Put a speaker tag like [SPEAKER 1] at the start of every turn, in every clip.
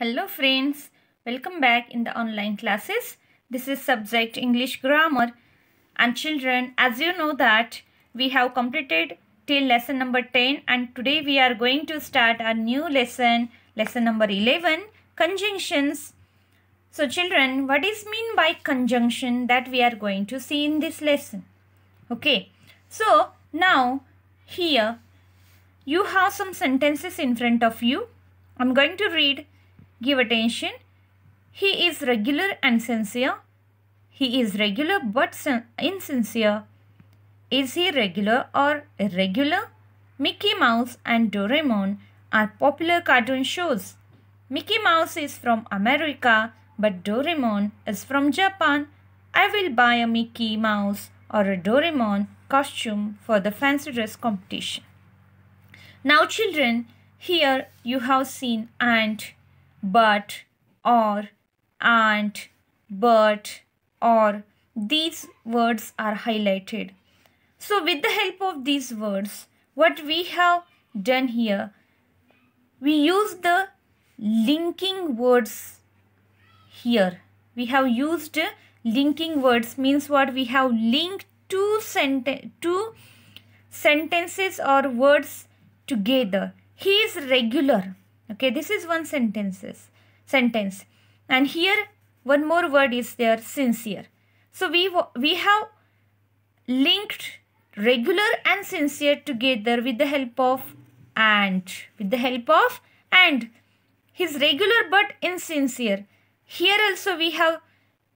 [SPEAKER 1] Hello friends, welcome back in the online classes. This is subject English grammar and children as you know that we have completed till lesson number 10 and today we are going to start a new lesson, lesson number 11 conjunctions. So children what is mean by conjunction that we are going to see in this lesson. Okay, so now here you have some sentences in front of you. I'm going to read Give attention. He is regular and sincere. He is regular but insincere. Is he regular or irregular? Mickey Mouse and Doraemon are popular cartoon shows. Mickey Mouse is from America but Doraemon is from Japan. I will buy a Mickey Mouse or a Doraemon costume for the fancy dress competition. Now children, here you have seen and but, or, and, but, or. These words are highlighted. So with the help of these words, what we have done here, we use the linking words here. We have used linking words means what we have linked two, sent two sentences or words together. He is regular okay this is one sentences sentence. And here one more word is there sincere. So we we have linked regular and sincere together with the help of and. With the help of and. His regular but insincere. Here also we have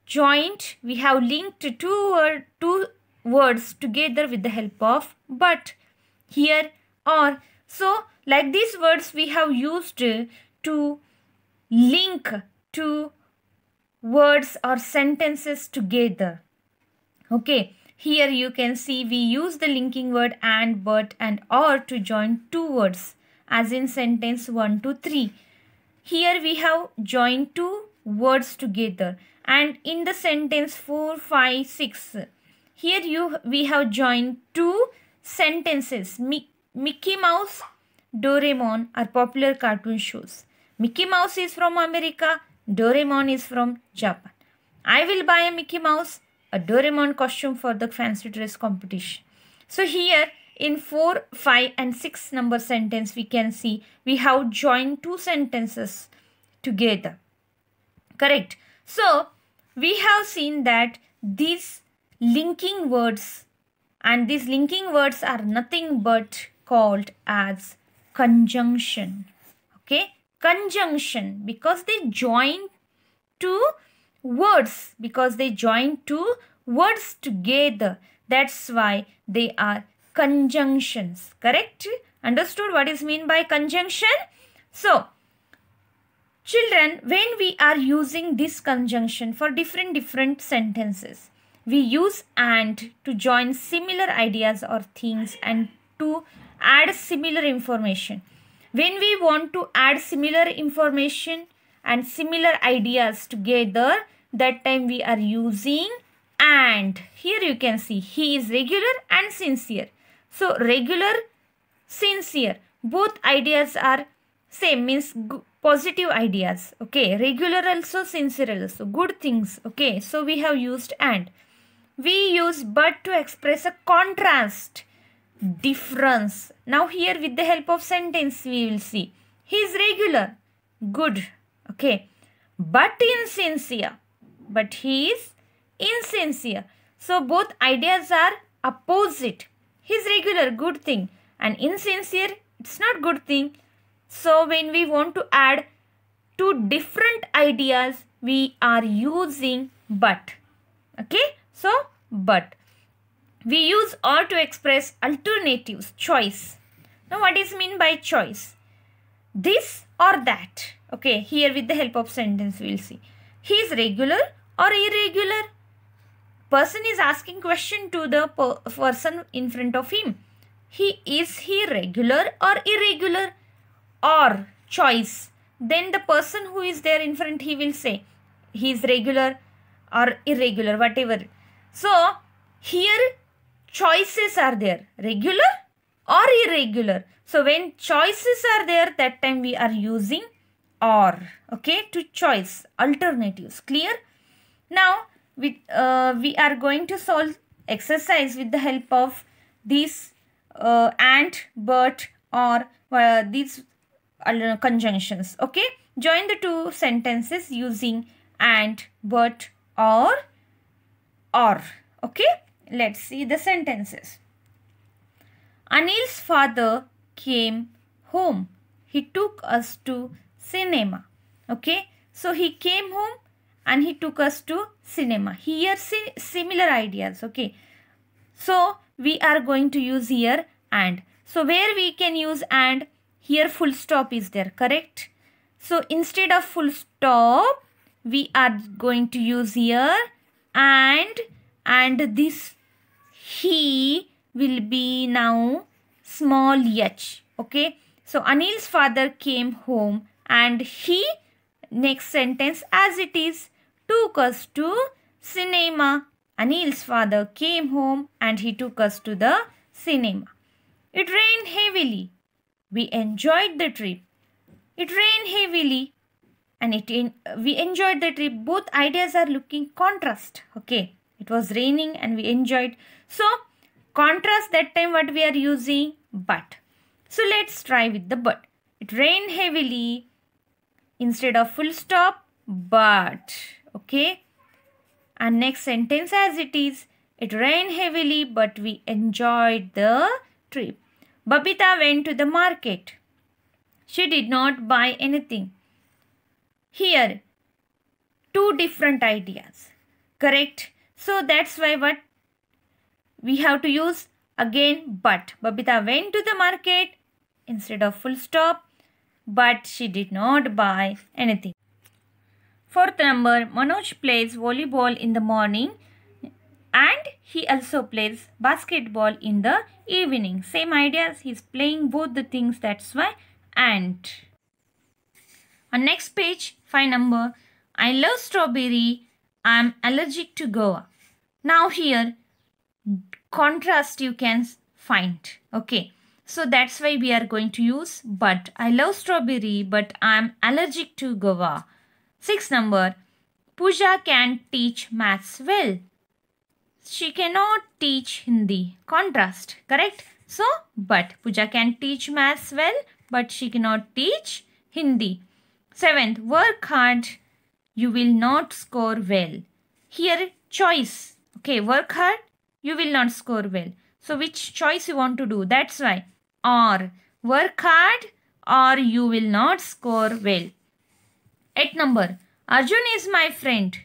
[SPEAKER 1] joined we have linked two word two words together with the help of but. Here or so like these words we have used to link two words or sentences together. Okay, here you can see we use the linking word and, but and or to join two words as in sentence 1 to 3. Here we have joined two words together and in the sentence 4, 5, 6. Here you we have joined two sentences. Mickey Mouse Doraemon are popular cartoon shows. Mickey Mouse is from America, Doraemon is from Japan. I will buy a Mickey Mouse, a Doraemon costume for the fancy dress competition. So here in 4, 5 and 6 number sentence we can see we have joined two sentences together. Correct. So we have seen that these linking words and these linking words are nothing but called as conjunction. Okay? Conjunction because they join two words because they join two words together. That's why they are conjunctions. Correct? Understood what is mean by conjunction? So children when we are using this conjunction for different different sentences we use and to join similar ideas or things and to add similar information. When we want to add similar information and similar ideas together, that time we are using and. Here you can see he is regular and sincere. So regular, sincere, both ideas are same means positive ideas. Okay, regular also, sincere also, good things. Okay, so we have used and. We use but to express a contrast difference. Now here with the help of sentence we will see. He is regular. Good. Okay. But insincere. But he is insincere. So both ideas are opposite. He is regular. Good thing. And insincere. It's not good thing. So when we want to add two different ideas we are using but. Okay. So but. We use or to express alternatives, choice. Now what is mean by choice? This or that. Okay, here with the help of sentence we will see. He is regular or irregular. Person is asking question to the per person in front of him. He is he regular or irregular or choice. Then the person who is there in front he will say he is regular or irregular whatever. So here choices are there. Regular or irregular. So when choices are there that time we are using or okay to choice alternatives. Clear? Now we uh, we are going to solve exercise with the help of these uh, and but or uh, these conjunctions. Okay? Join the two sentences using and but or or. Okay let's see the sentences. Anil's father came home. He took us to cinema. Okay? So he came home and he took us to cinema. Here see similar ideas. Okay? So we are going to use here and. So where we can use and? Here full stop is there. Correct? So instead of full stop we are going to use here and. And this he will be now small h okay? So anil's father came home and he next sentence as it is took us to cinema. Anil's father came home and he took us to the cinema. It rained heavily. We enjoyed the trip. It rained heavily. And it in, we enjoyed the trip. Both ideas are looking contrast okay? It was raining and we enjoyed so contrast that time what we are using but. So let's try with the but. It rained heavily instead of full stop but. Okay? And next sentence as it is it rained heavily but we enjoyed the trip. Babita went to the market. She did not buy anything. Here, two different ideas. Correct? So that's why what we have to use again but. Babita went to the market instead of full stop but she did not buy anything. Fourth number, Manoj plays volleyball in the morning and he also plays basketball in the evening. Same ideas, he's playing both the things that's why and. On next page, find number. I love strawberry. I'm allergic to guava. Now here, contrast you can find. Okay. So that's why we are going to use but. I love strawberry but I'm allergic to guava. Sixth number. Pooja can teach maths well. She cannot teach Hindi. Contrast. Correct? So, but. Pooja can teach maths well but she cannot teach Hindi. Seventh, work hard, you will not score well. Here, choice. Okay, work hard, you will not score well. So, which choice you want to do? That's why. Or, work hard or you will not score well. Eight number, Arjun is my friend.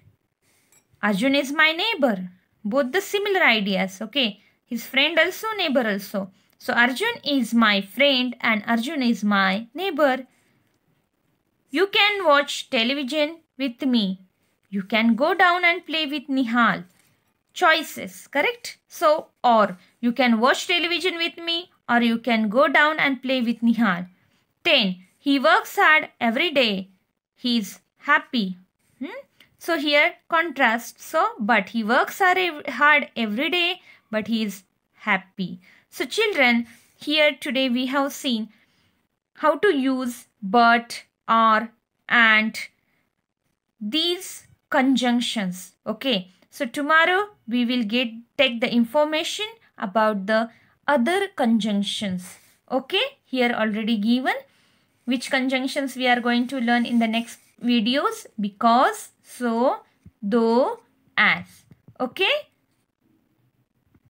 [SPEAKER 1] Arjun is my neighbor. Both the similar ideas. Okay, his friend also, neighbor also. So, Arjun is my friend and Arjun is my neighbor. You can watch television with me. You can go down and play with Nihal. Choices, correct? So, or you can watch television with me or you can go down and play with Nihal. 10. He works hard every day. He's happy. Hmm? So here contrast. So, but he works hard every day, but he is happy. So children, here today we have seen how to use but, are and these conjunctions okay so tomorrow we will get take the information about the other conjunctions. Okay? Here already given which conjunctions we are going to learn in the next videos because so though as. Okay